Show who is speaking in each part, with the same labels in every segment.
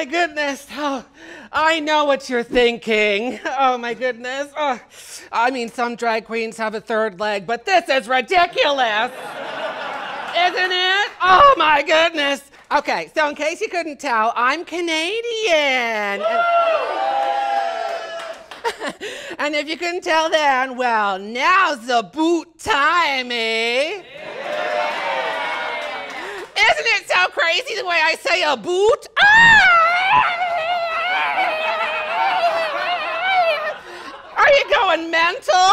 Speaker 1: my goodness. Oh, I know what you're thinking. Oh my goodness. Oh, I mean, some drag queens have a third leg, but this is ridiculous. Isn't it? Oh my goodness. Okay, so in case you couldn't tell, I'm Canadian. And, if you couldn't tell then, well, now's the boot time, eh? Isn't it so crazy the way I say a boot? Are you going mental?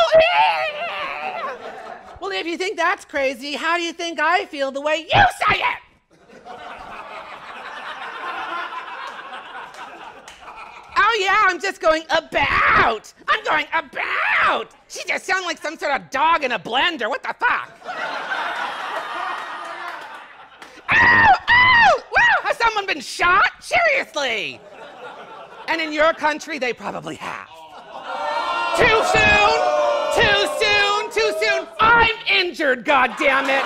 Speaker 1: well, if you think that's crazy, how do you think I feel the way you say it? Oh, yeah, I'm just going about. I'm going about. She just sounds like some sort of dog in a blender. What the fuck? Ow! Ow! Wow! Has someone been shot? Seriously! And in your country, they probably have. Too soon! Injured, God damn it!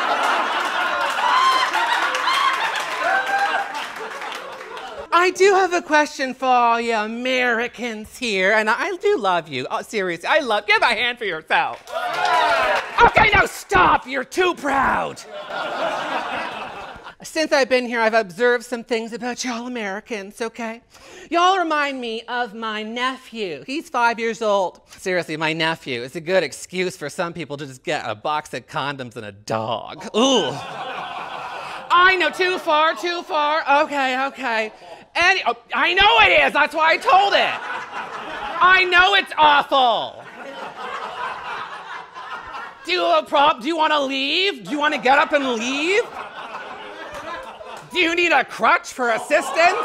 Speaker 1: I do have a question for all you Americans here, and I do love you. Oh, seriously, I love. Give a hand for yourself. Okay, now stop. You're too proud. Since I've been here, I've observed some things about y'all Americans, okay? Y'all remind me of my nephew. He's five years old. Seriously, my nephew. It's a good excuse for some people to just get a box of condoms and a dog. Ooh. I know, too far, too far. Okay, okay. Any, oh, I know it is. That's why I told it. I know it's awful. Do you have a problem? Do you want to leave? Do you want to get up and leave? Do you need a crutch for assistance?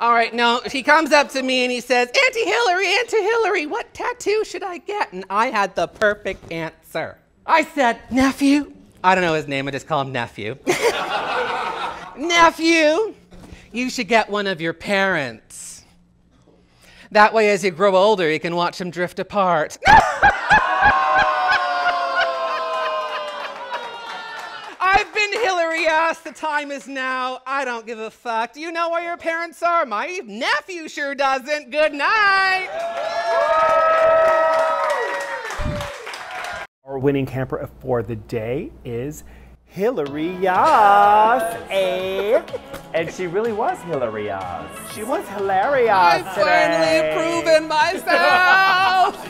Speaker 1: All right, no, he comes up to me and he says, Auntie Hillary, Auntie Hillary, what tattoo should I get? And I had the perfect answer. I said, Nephew. I don't know his name, I just call him Nephew. Nephew, you should get one of your parents. That way, as you grow older, you can watch them drift apart. Hillary ass. The time is now. I don't give a fuck. Do you know where your parents are? My nephew sure doesn't. Good night.
Speaker 2: Our winning camper for the day is Hillary Yaas, eh? And she really was Hillary Yaas. She was hilarious
Speaker 1: I've finally proven myself.